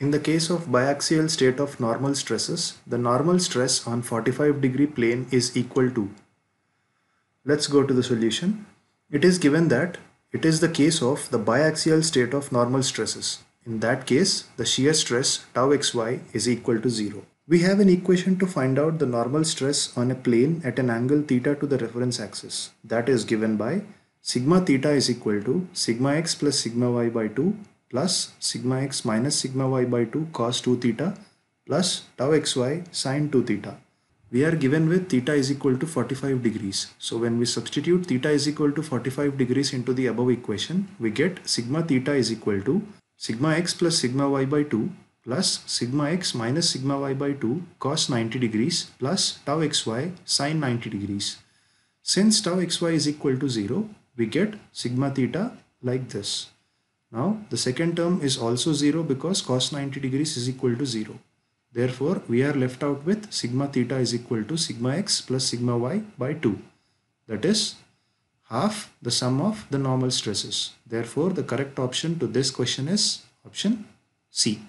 In the case of biaxial state of normal stresses, the normal stress on 45 degree plane is equal to. Let's go to the solution. It is given that it is the case of the biaxial state of normal stresses. In that case, the shear stress tau xy is equal to 0. We have an equation to find out the normal stress on a plane at an angle theta to the reference axis. That is given by sigma theta is equal to sigma x plus sigma y by 2 plus sigma x minus sigma y by 2 cos 2 theta plus tau xy sin 2 theta. We are given with theta is equal to 45 degrees. So when we substitute theta is equal to 45 degrees into the above equation, we get sigma theta is equal to sigma x plus sigma y by 2 plus sigma x minus sigma y by 2 cos 90 degrees plus tau xy sin 90 degrees. Since tau xy is equal to 0, we get sigma theta like this. Now the second term is also 0 because cos 90 degrees is equal to 0. Therefore, we are left out with sigma theta is equal to sigma x plus sigma y by 2. That is half the sum of the normal stresses. Therefore, the correct option to this question is option C.